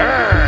Arr!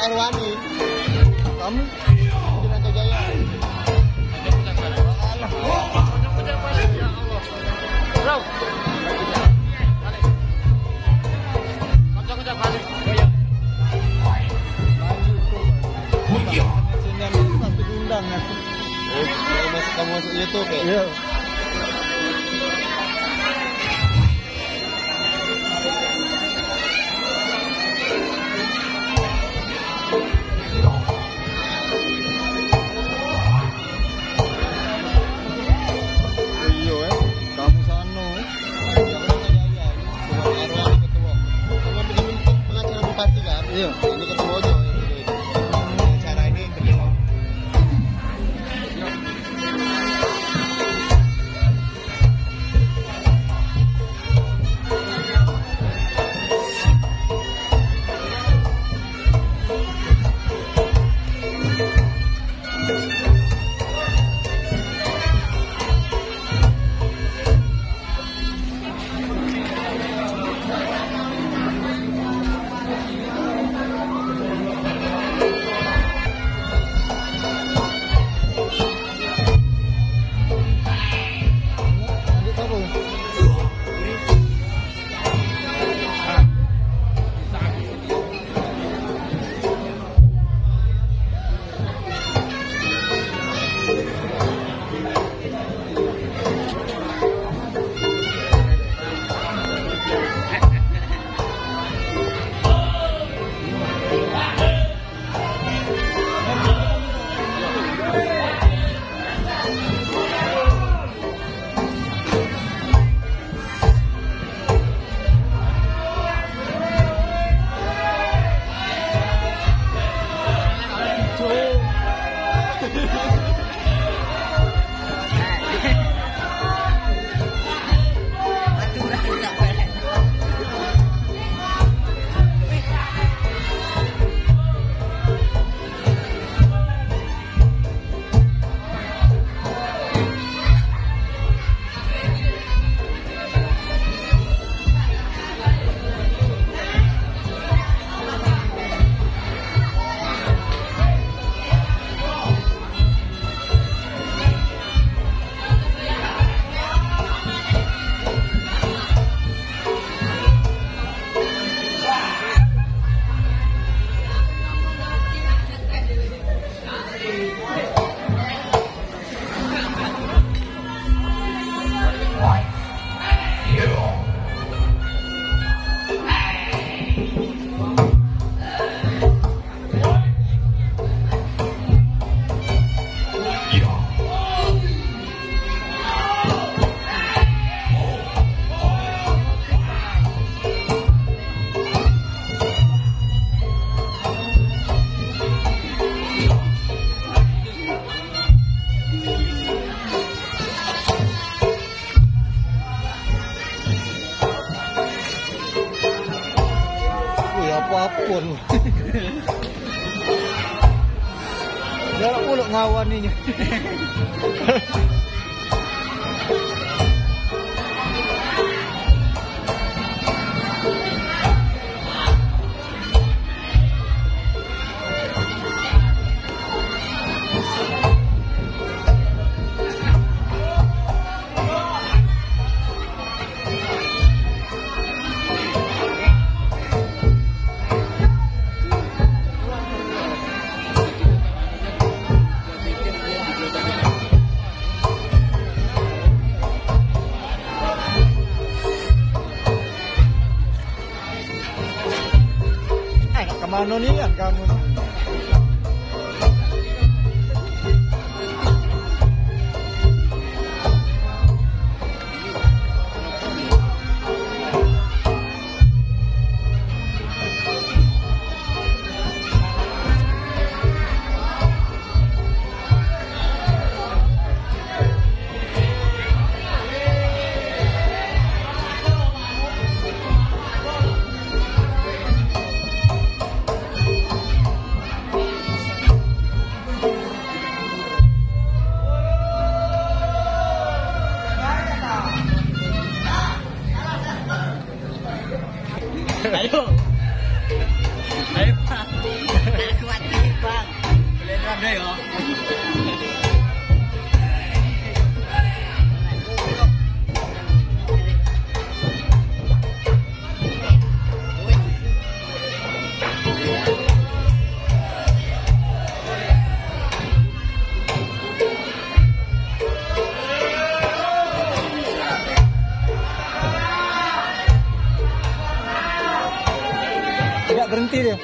Pak Erwani. kamu Di Ranca Jaya. sini itu sampai diundang ya. Oh, kalau masuk kamu masuk YouTube ya? Iya. Iya, 用。 โนนี้อ่านกลางโนน kamu? dia.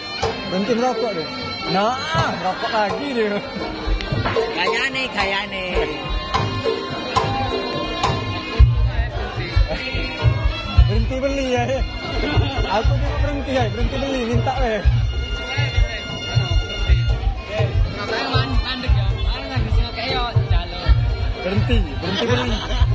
Berhenti merokok dia. Nah, merokok lagi dia. Kaya nih, kaya nih. Berhenti beli ya. Aku juga berhenti ya, berhenti beli, minta eh. Berhenti, berhenti beli.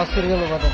पास रियल हुआ था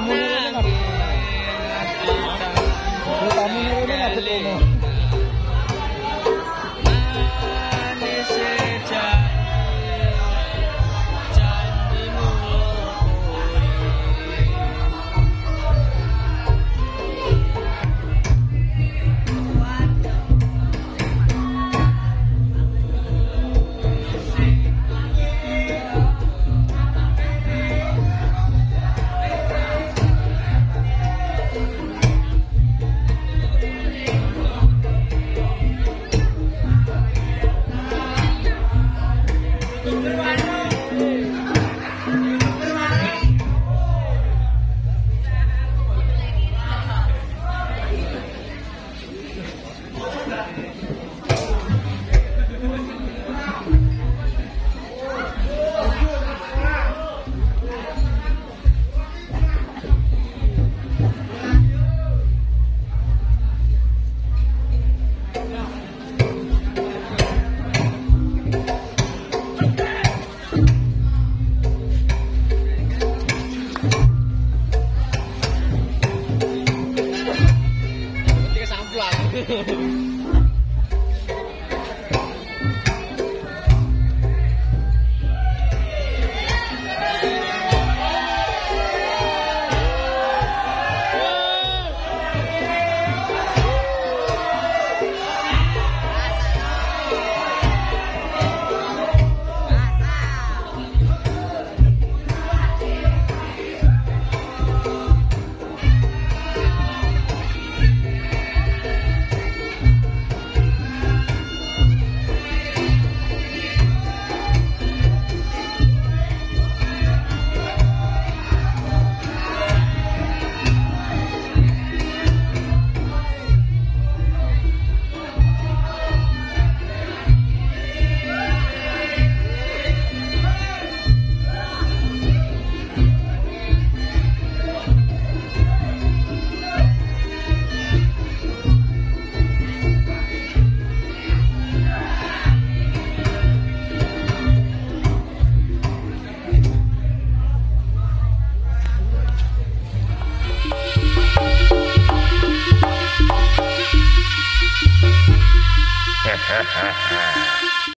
Muy buena la Yeah.